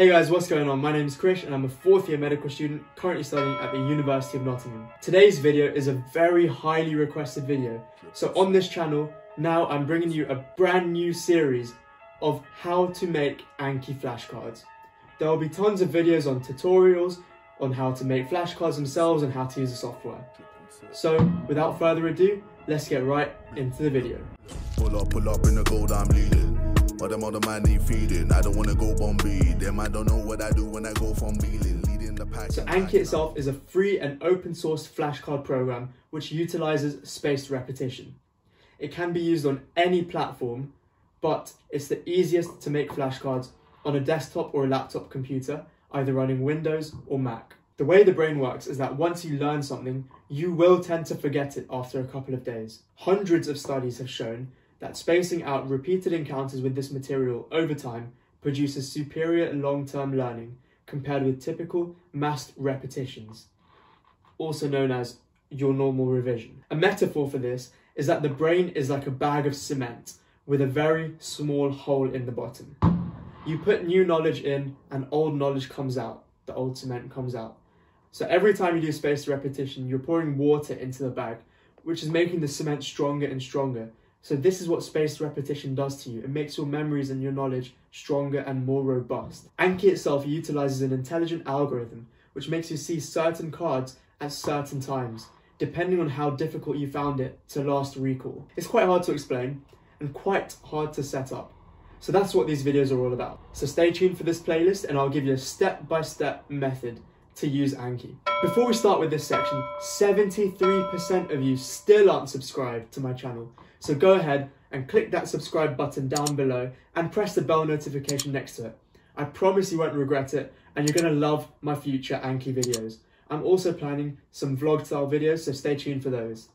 Hey guys, what's going on? My name is Krish and I'm a fourth year medical student currently studying at the University of Nottingham. Today's video is a very highly requested video. So on this channel, now I'm bringing you a brand new series of how to make Anki flashcards. There will be tons of videos on tutorials on how to make flashcards themselves and how to use the software. So without further ado, let's get right into the video. Pull up, pull up in the gold, I'm leading. Them other man feeding. I don't wanna go Bombay. Them I don't know what I do when I go from Beeling, leading the pack. So Anki itself is a free and open source flashcard program which utilizes spaced repetition. It can be used on any platform, but it's the easiest to make flashcards on a desktop or a laptop computer, either running Windows or Mac. The way the brain works is that once you learn something, you will tend to forget it after a couple of days. Hundreds of studies have shown that spacing out repeated encounters with this material over time produces superior long-term learning compared with typical massed repetitions, also known as your normal revision. A metaphor for this is that the brain is like a bag of cement with a very small hole in the bottom. You put new knowledge in and old knowledge comes out, the old cement comes out. So every time you do spaced repetition, you're pouring water into the bag, which is making the cement stronger and stronger so this is what spaced repetition does to you. It makes your memories and your knowledge stronger and more robust. Anki itself utilizes an intelligent algorithm which makes you see certain cards at certain times, depending on how difficult you found it to last recall. It's quite hard to explain and quite hard to set up. So that's what these videos are all about. So stay tuned for this playlist and I'll give you a step-by-step -step method to use Anki. Before we start with this section, 73% of you still aren't subscribed to my channel. So go ahead and click that subscribe button down below and press the bell notification next to it. I promise you won't regret it and you're going to love my future Anki videos. I'm also planning some vlog style videos, so stay tuned for those.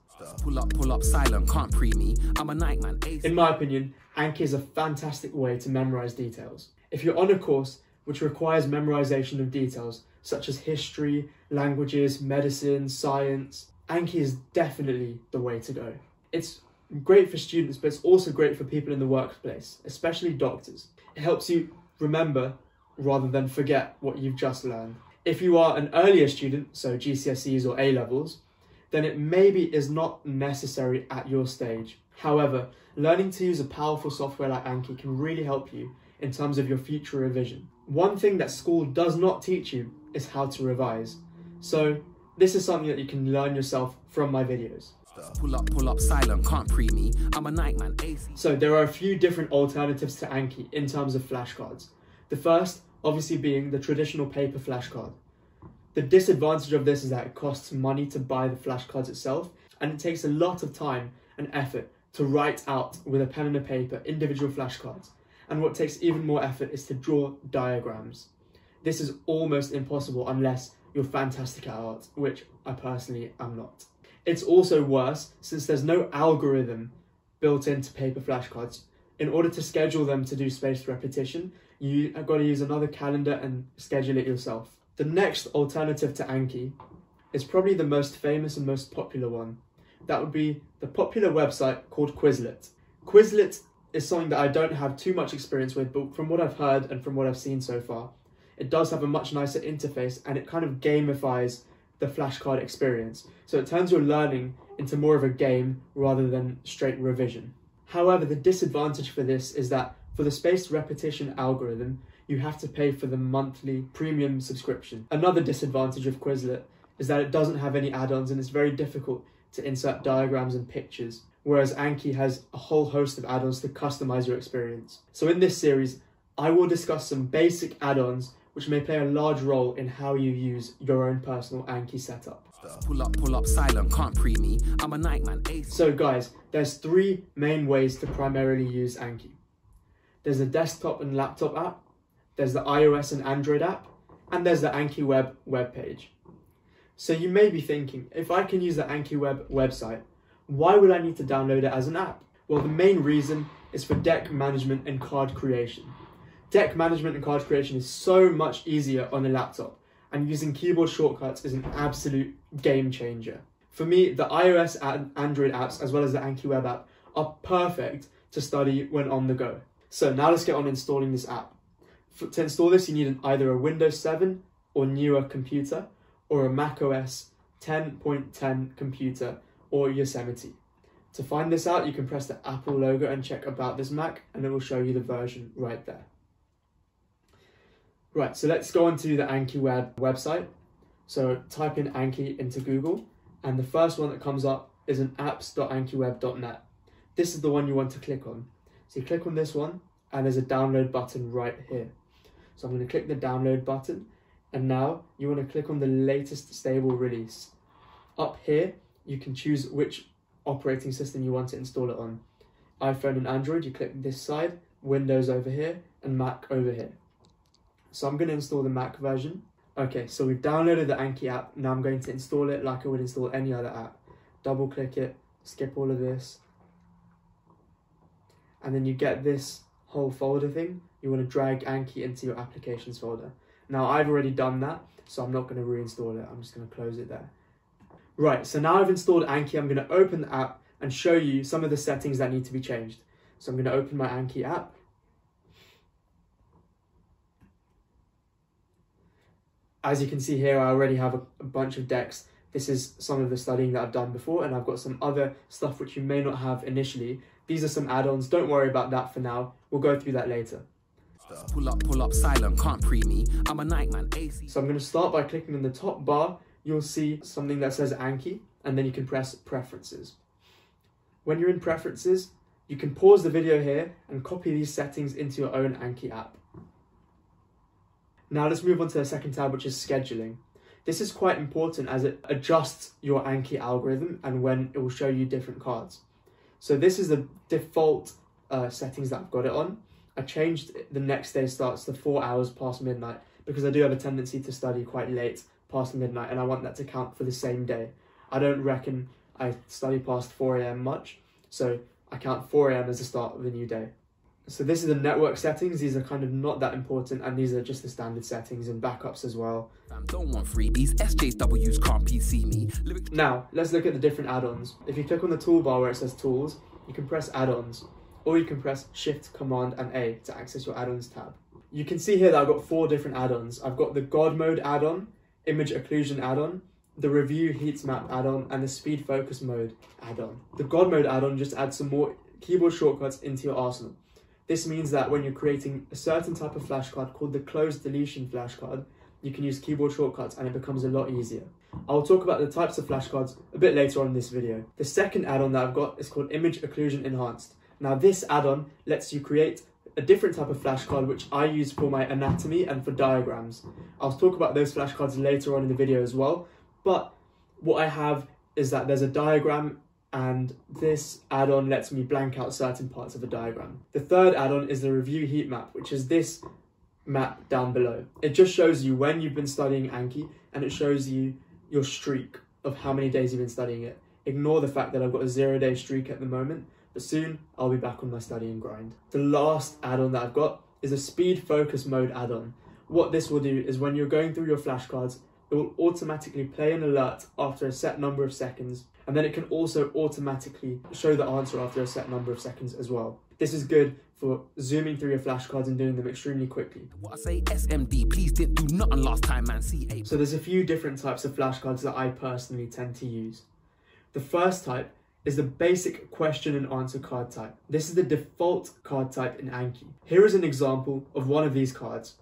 Pull up, pull up, silent, can't pre me. I'm a nightman. In my opinion, Anki is a fantastic way to memorize details. If you're on a course which requires memorization of details, such as history, languages, medicine, science, Anki is definitely the way to go. It's great for students, but it's also great for people in the workplace, especially doctors. It helps you remember rather than forget what you've just learned. If you are an earlier student, so GCSEs or A levels, then it maybe is not necessary at your stage. However, learning to use a powerful software like Anki can really help you in terms of your future revision. One thing that school does not teach you is how to revise. So this is something that you can learn yourself from my videos. Pull up, pull up, silent, can't pre me. I'm a nightman, AC. So there are a few different alternatives to Anki in terms of flashcards. The first, obviously being the traditional paper flashcard. The disadvantage of this is that it costs money to buy the flashcards itself, and it takes a lot of time and effort to write out with a pen and a paper individual flashcards. And what takes even more effort is to draw diagrams. This is almost impossible unless you're fantastic at art, which I personally am not. It's also worse since there's no algorithm built into paper flashcards. In order to schedule them to do spaced repetition, you have got to use another calendar and schedule it yourself. The next alternative to Anki is probably the most famous and most popular one. That would be the popular website called Quizlet. Quizlet is something that I don't have too much experience with, but from what I've heard and from what I've seen so far, it does have a much nicer interface and it kind of gamifies the flashcard experience. So it turns your learning into more of a game rather than straight revision. However, the disadvantage for this is that for the spaced repetition algorithm, you have to pay for the monthly premium subscription. Another disadvantage of Quizlet is that it doesn't have any add-ons and it's very difficult to insert diagrams and pictures, whereas Anki has a whole host of add-ons to customize your experience. So in this series, I will discuss some basic add-ons which may play a large role in how you use your own personal Anki setup. Pull up, pull up, silent, can't pre me. I'm a nightman. So guys, there's three main ways to primarily use Anki. There's a desktop and laptop app, there's the iOS and Android app, and there's the Anki Web webpage. So you may be thinking, if I can use the Anki Web website, why would I need to download it as an app? Well, the main reason is for deck management and card creation. Deck management and card creation is so much easier on a laptop, and using keyboard shortcuts is an absolute game changer. For me, the iOS and Android apps, as well as the Anki web app, are perfect to study when on the go. So now let's get on installing this app. For, to install this, you need an, either a Windows 7 or newer computer, or a Mac OS 10.10 computer, or Yosemite. To find this out, you can press the Apple logo and check about this Mac, and it will show you the version right there. Right, so let's go on to the Anki Web website. So type in Anki into Google, and the first one that comes up is an apps.ankiweb.net. This is the one you want to click on. So you click on this one, and there's a download button right here. So I'm going to click the download button, and now you want to click on the latest stable release. Up here, you can choose which operating system you want to install it on. iPhone and Android, you click this side, Windows over here, and Mac over here. So I'm going to install the Mac version. Okay, so we've downloaded the Anki app. Now I'm going to install it like I would install any other app. Double click it, skip all of this. And then you get this whole folder thing. You want to drag Anki into your applications folder. Now I've already done that, so I'm not going to reinstall it. I'm just going to close it there. Right, so now I've installed Anki, I'm going to open the app and show you some of the settings that need to be changed. So I'm going to open my Anki app. As you can see here, I already have a, a bunch of decks. This is some of the studying that I've done before, and I've got some other stuff which you may not have initially. These are some add-ons, don't worry about that for now. We'll go through that later. Pull up, pull up, silent, can't pre me. I'm a nightman, AC. So I'm going to start by clicking in the top bar you'll see something that says Anki, and then you can press Preferences. When you're in Preferences, you can pause the video here and copy these settings into your own Anki app. Now let's move on to the second tab, which is Scheduling. This is quite important as it adjusts your Anki algorithm and when it will show you different cards. So this is the default uh, settings that I've got it on. I changed the next day starts to four hours past midnight because I do have a tendency to study quite late past midnight and I want that to count for the same day. I don't reckon I study past 4 a.m. much, so I count 4 a.m. as the start of a new day. So this is the network settings. These are kind of not that important, and these are just the standard settings and backups as well. Don't want freebies. SJWs can't PC me. Now let's look at the different add-ons. If you click on the toolbar where it says Tools, you can press Add-ons, or you can press Shift, Command, and A to access your add-ons tab. You can see here that I've got four different add-ons. I've got the God Mode add-on, image occlusion add-on, the review heat map add-on, and the speed focus mode add-on. The God mode add-on just adds some more keyboard shortcuts into your arsenal. This means that when you're creating a certain type of flashcard called the cloze deletion flashcard, you can use keyboard shortcuts and it becomes a lot easier. I'll talk about the types of flashcards a bit later on in this video. The second add-on that I've got is called Image Occlusion Enhanced. Now this add-on lets you create a different type of flashcard which I use for my anatomy and for diagrams. I'll talk about those flashcards later on in the video as well, but what I have is that there's a diagram and this add-on lets me blank out certain parts of a diagram. The third add-on is the review heat map, which is this map down below. It just shows you when you've been studying Anki and it shows you your streak of how many days you've been studying it. Ignore the fact that I've got a zero day streak at the moment but soon I'll be back on my study and grind. The last add-on that I've got is a speed focus mode add-on. What this will do is when you're going through your flashcards, it will automatically play an alert after a set number of seconds, and then it can also automatically show the answer after a set number of seconds as well. This is good for zooming through your flashcards and doing them extremely quickly. What I say, SMD, please didn't do nothing last time, man. CA. So there's a few different types of flashcards that I personally tend to use. The first type is the basic question and answer card type. This is the default card type in Anki. Here is an example of one of these cards.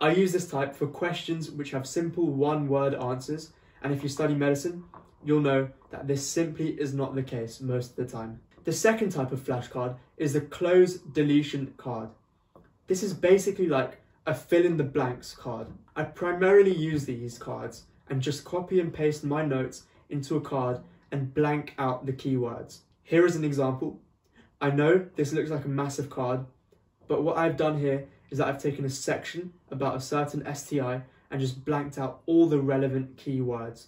I use this type for questions which have simple one word answers, and if you study medicine, you'll know that this simply is not the case most of the time. The second type of flashcard is the cloze deletion card. This is basically like a fill in the blanks card. I primarily use these cards and just copy and paste my notes into a card and blank out the keywords. Here is an example. I know this looks like a massive card, but what I've done here is that I've taken a section about a certain STI and just blanked out all the relevant keywords.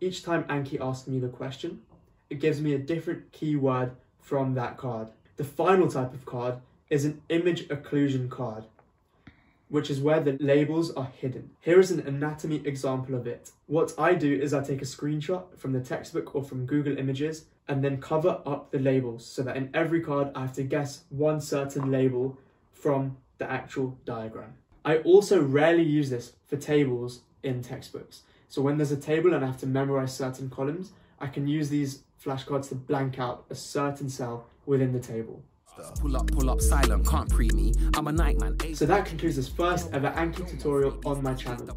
Each time Anki asks me the question, it gives me a different keyword from that card. The final type of card is an image occlusion card which is where the labels are hidden. Here is an anatomy example of it. What I do is I take a screenshot from the textbook or from Google Images and then cover up the labels so that in every card I have to guess one certain label from the actual diagram. I also rarely use this for tables in textbooks. So when there's a table and I have to memorize certain columns, I can use these flashcards to blank out a certain cell within the table. Pull up, pull up, silent, can't pre me. I'm a nightman. So that concludes this first ever Anki tutorial on my channel.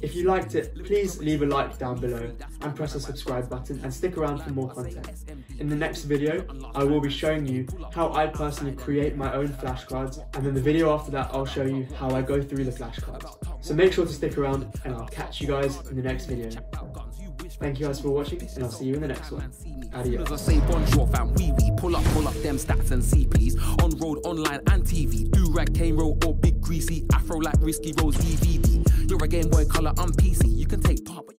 If you liked it, please leave a like down below and press the subscribe button and stick around for more content. In the next video, I will be showing you how I personally create my own flashcards and then the video after that I'll show you how I go through the flashcards. So make sure to stick around and I'll catch you guys in the next video. Thank you guys for watching and I'll see you in the next one. Adios. As I say bonjour fam, wee wee, pull up, pull up them stats and see please. On road, online and TV, do rag, cane roll or big greasy, afro like risky rose DVD. You're a Game Boy color, I'm PC, you can take part.